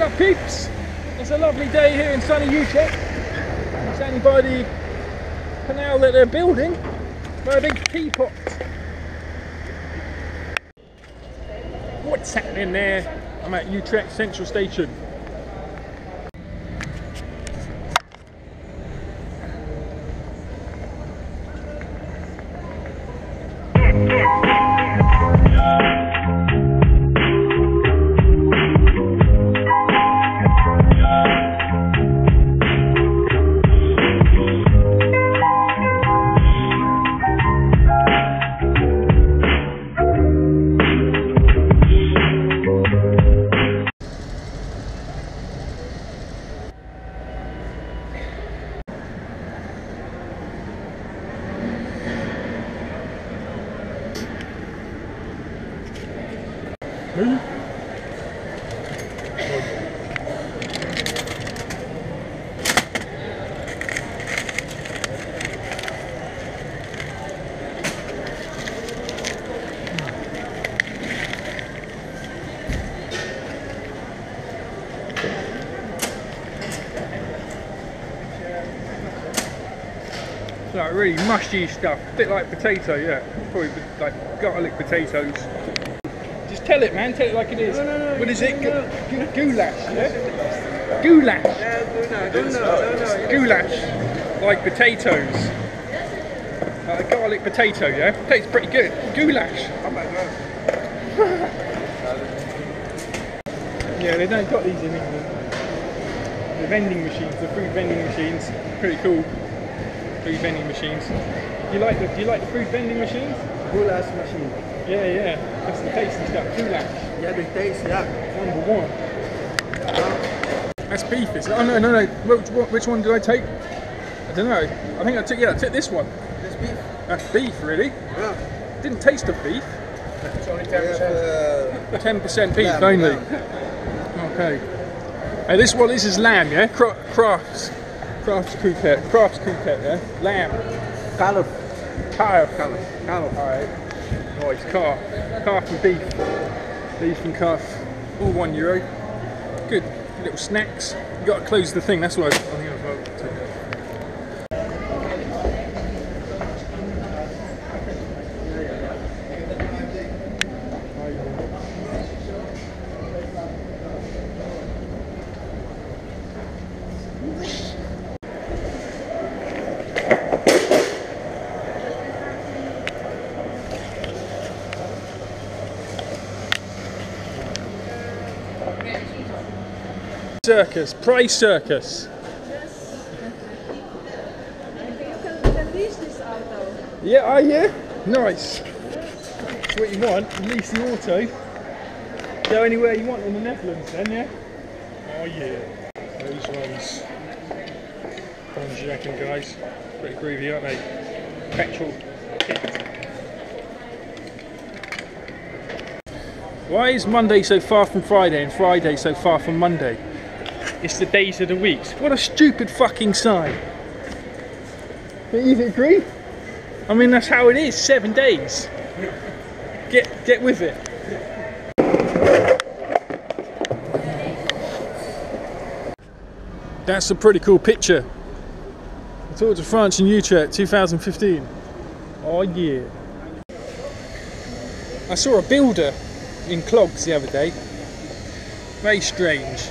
Up peeps? It's a lovely day here in sunny Utrecht. I'm standing by the canal that they're building by a big teapot. What's happening there? I'm at Utrecht Central Station. Like really mushy stuff, a bit like potato, yeah. Probably like garlic potatoes. Tell it, man. Tell it like it is. No, no, no, what is it? don't Gu- gu- goulash, yeah. Goulash. Yeah, don't know, don't know, don't know. Goulash, like potatoes. Uh, garlic potato, yeah. Tastes pretty good. Goulash. Oh. Yeah, they don't got these in England. The vending machines, the food vending machines, pretty cool. Food vending machines. Do you like the Do you like the food vending machines? Goulash machine. Yeah, yeah. That's the tasty stuff. Goulash, Yeah, the taste, yeah. number one. That's beef. Is it? Oh no, no, no. Which, one- which one did I take? I don't know. I think I took. Yeah, I took this one. This beef. That's beef, really. Yeah. Didn't taste of beef. It's only 10%. Ten percent beef Lamb, only. lamb. Okay. Hey, this one, this is lamb, yeah. Cra- crafts, crafts coupette, crafts coupette, yeah. Lamb, Calf. calf, Calf. Calf. All right. Nice calf, calf and beef, beef and calf, all one euro. Good little snacks. You got to close the thing. That's what I, I think I Circus, Price Circus. You can lease this auto. Yeah, are you? Nice. That's what you want. Lease the auto. Go anywhere you want in the Netherlands, then, yeah? Oh, yeah. Those ones. Ones you reckon, guys? Pretty groovy, aren't they? Petrol kit. Why is Monday so far from Friday and Friday so far from Monday? It's the days of the weeks. What a stupid fucking sign. Don't you agree? I mean, that's how it is. Seven days. Get get with it. That's a pretty cool picture. The Tour de France in Utrecht 2015. Oh yeah. I saw a builder in clogs the other day. Very strange.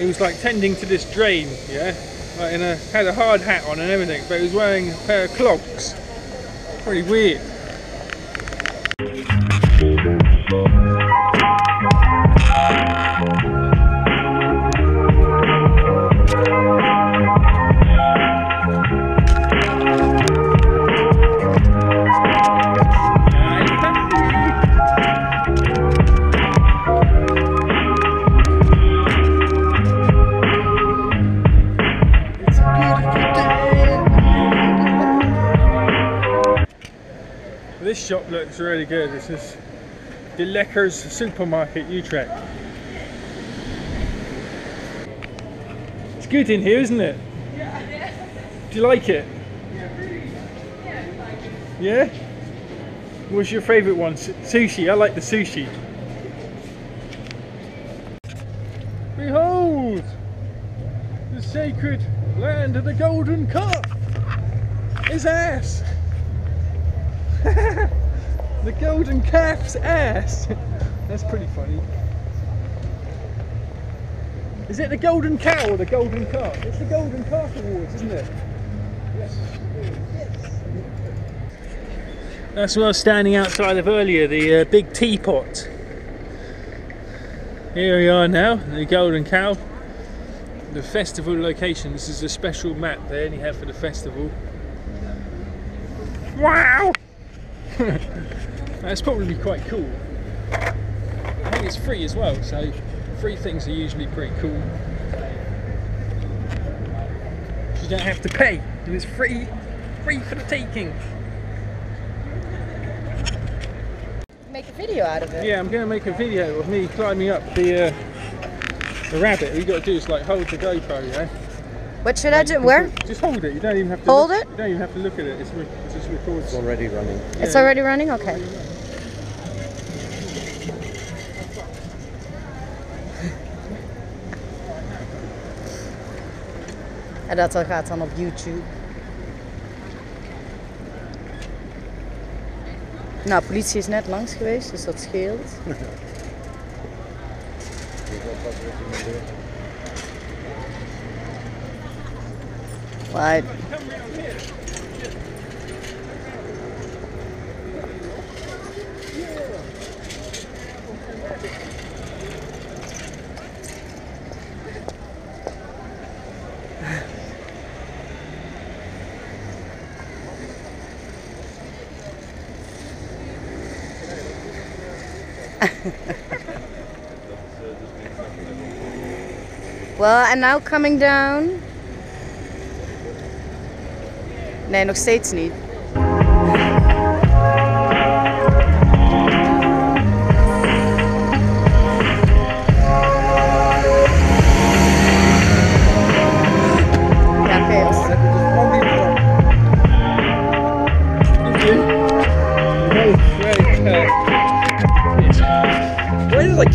He was like tending to this drain, yeah, like in a had a hard hat on and everything, but he was wearing a pair of clogs. Pretty weird. Shop looks really good. This is De Lekkers Supermarket Utrecht. It's good in here, isn't it? Yeah. Do you like it? Yeah? What's your favourite one? S- Sushi. I like the sushi. Behold! The sacred land of the golden calf! His ass! The golden calf's ass! That's pretty funny. Is it the golden cow or the golden calf? It's the golden calf awards, isn't it? Yes. That's what I was standing outside of earlier, the uh, big teapot. Here we are now, the Golden Cow. The festival location. This is a special map they only have for the festival. Wow! That's probably quite cool. I think it's free as well, so free things are usually pretty cool. You don't have to pay, and it's free, free for the taking. Make a video out of it. Yeah, I'm going to make a video of me climbing up the uh, the rabbit. All you got to do is like hold the GoPro, yeah. What should I do? Where? Just hold it. You don't even have to Hold look- it? You don't even have to look at it. It's, re- it just records. It's already running. It's already running? Okay. En dat gaat dan op YouTube. Nou, politie is net langs geweest, dus dat scheelt. Maar Well, and now coming down. Nee, nog steeds niet.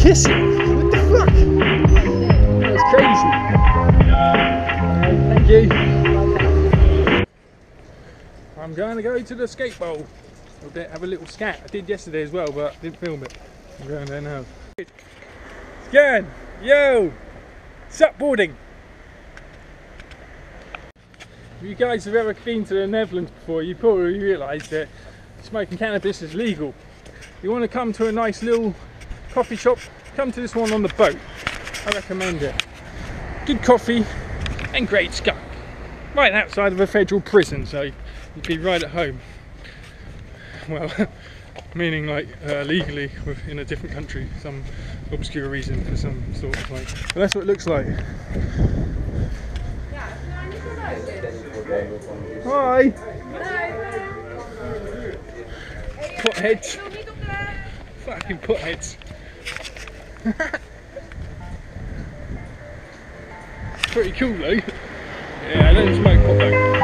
Ja, to the skate bowl. Have a little scat. I did yesterday as well, but didn't film it. I'm going there now. Scan! Yo! Sup! If you guys have ever been to the Netherlands before, you probably realise that smoking cannabis is legal. You want to come to a nice little coffee shop, come to this one on the boat. I recommend it. Good coffee and great skunk. Right outside of a federal prison, so you'd be right at home. Well, meaning like uh, legally in a different country, some obscure reason for some sort of like. But that's what it looks like. Hi. Potheads. Fucking potheads. Pretty cool though. Yeah, I don't smoke pot though.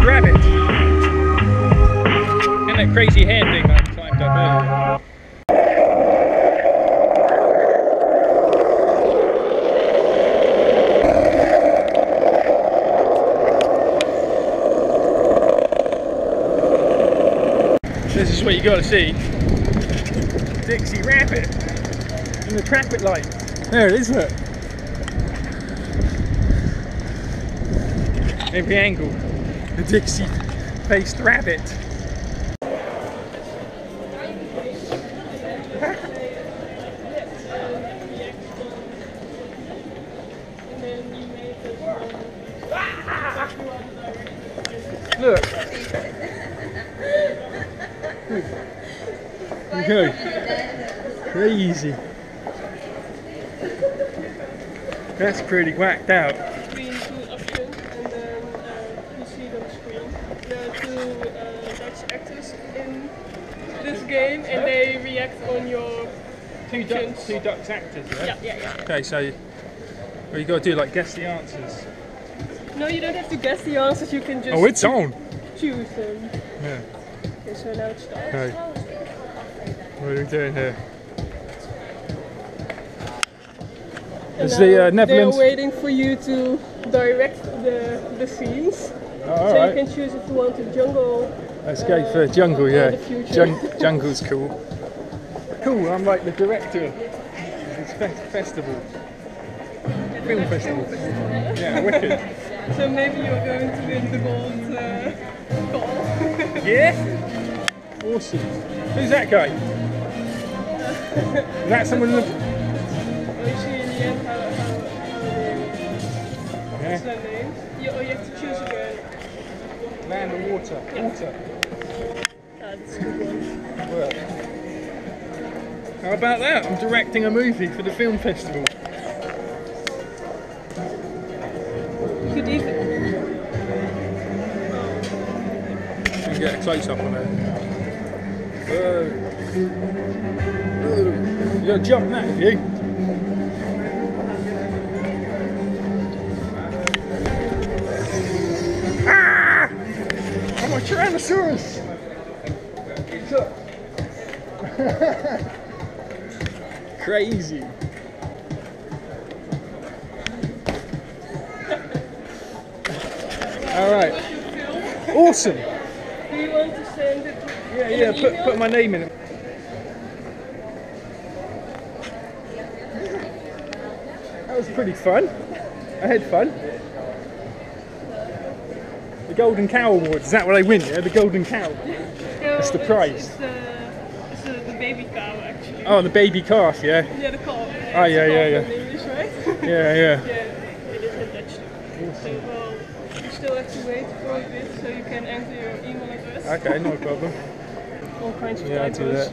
Pants rabbit. And that crazy hair thing I climbed up earlier. This is what you gotta see. Dixie Rabbit in the traffic light. There it is, look. Every angle. The Dixie faced rabbit. Look. Okay. Crazy. That's pretty whacked out. Ducks- two ducks actors, Yeah, yeah, yeah. Okay, so well, you got to do like guess the answers. No, you don't have to guess the answers. You can just Oh, it's on. choose them. Yeah. Okay, so now it starts. Okay. What are we doing here? Now the uh, Netherlands? They're waiting for you to direct the the scenes. Oh, so alright. you can choose if you want a jungle. Let's go for jungle. Yeah. Jung- jungle's cool. Cool. I'm like the director of this fe- festival, film festival. Yeah, wicked. So maybe you're going to win the gold uh, ball. Yeah. Awesome. Who's that guy? Is that someone? in the- you see in the end how, how, how what's Yeah. their name? You, oh, you have to choose again. Land or water? Water. That's a good one. Well, how about that? I'm directing a movie for the film festival. You could even. get a close up on it. Whoa. Whoa. You gotta jump that, have you? Ah! I'm a Tyrannosaurus! It's. Crazy. All right. Awesome. Do you want to send it? Yeah, yeah, put, put my name in it. That was pretty fun. I had fun. The Golden Cow Awards, is that what I win, yeah? The Golden Cow. That's the prize. It's, uh, it's uh, the baby cow. Oh, the baby calf, yeah? Yeah, the calf. Oh, yeah, ah, It's yeah, English, right? Yeah, yeah. yeah, it is in Dutch too. So, well, you still have to wait for a bit so you can enter your email address. Okay, no problem. All kinds of Yeah, I'll do that.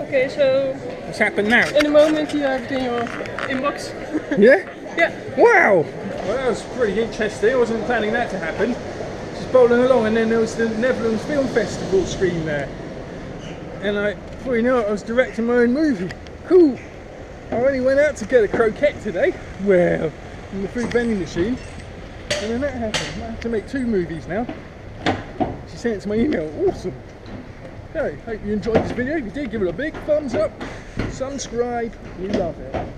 Okay, so What's happened now? in a moment you have it in your inbox. Yeah? yeah. Wow! Well, that was pretty interesting. I wasn't planning that to happen. Bowling along, and then there was the Netherlands Film Festival screen there. And I, before you know it, I was directing my own movie. Cool. I only went out to get a croquette today. Well, in the food vending machine. And then that happened. I have to make two movies now. She sent it to my email. Awesome. Okay, hope you enjoyed this video. If you did, give it a big thumbs up. Subscribe. We love it.